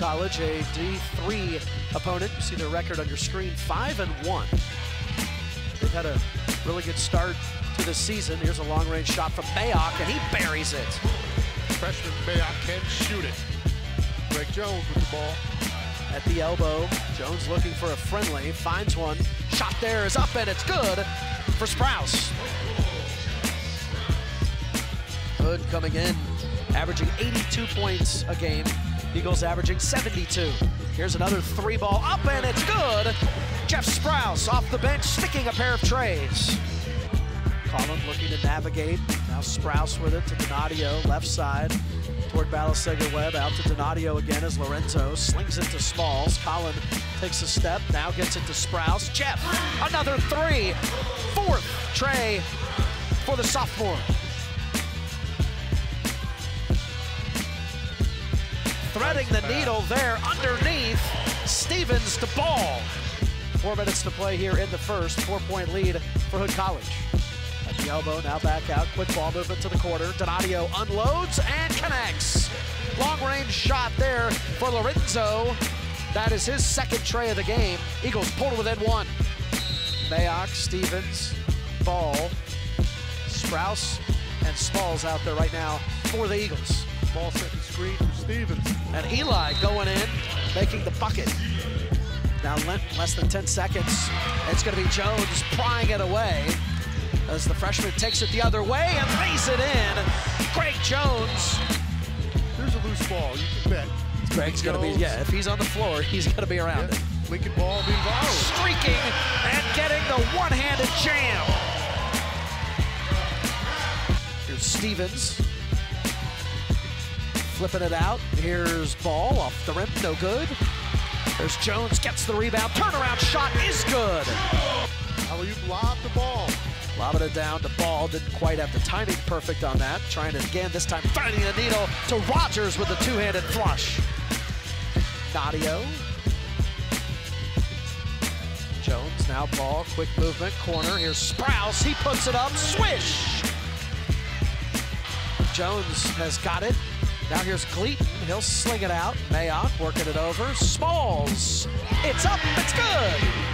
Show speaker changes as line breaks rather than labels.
College, a D3 opponent. You see their record on your screen, five and one. They've had a really good start to the season. Here's a long-range shot from Mayock, and he buries it.
Freshman Mayock can shoot it. Greg Jones with the ball.
At the elbow, Jones looking for a friendly, finds one. Shot there is up, and it's good for Sprouse. Hood coming in, averaging 82 points a game. Eagles averaging 72. Here's another three ball up, and it's good. Jeff Sprouse off the bench, sticking a pair of trays. Collin looking to navigate. Now Sprouse with it to Donadio, left side toward Balaseger Webb. Out to Donadio again as Lorenzo slings it to Smalls. Collin takes a step, now gets it to Sprouse. Jeff, another three. Fourth tray for the sophomore. Threading the needle there underneath. Stevens to ball. Four minutes to play here in the first. Four-point lead for Hood College. At the elbow, now back out. Quick ball movement to the corner. Donadio unloads and connects. Long-range shot there for Lorenzo. That is his second tray of the game. Eagles pulled within one. Mayock, Stevens, Ball, Sprouse, and Smalls out there right now for the Eagles.
Ball set and screen for Stevens.
And Eli going in, making the bucket. Now less than 10 seconds. It's going to be Jones prying it away as the freshman takes it the other way and lays it in. Greg Jones.
There's a loose ball. You can bet.
Greg's going to be, yeah, if he's on the floor, he's going to be around
Yep.
it.
Lincoln ball being viral.
Streaking and getting the one-handed jam. Here's Stevens. Flipping it out. Here's Ball off the rim, no good. There's Jones, gets the rebound. Turnaround shot is good.
How are you lob the ball?
Lobbing it down to Ball. Didn't quite have the timing perfect on that. Trying it again, this time finding the needle to Rogers with a two-handed flush. Nadio. Jones now ball, quick movement, corner. Here's Sprouse. He puts it up. Swish. Jones has got it. Now here's Gleaton. He'll sling it out. Mayock working it over. Smalls. It's up. It's good.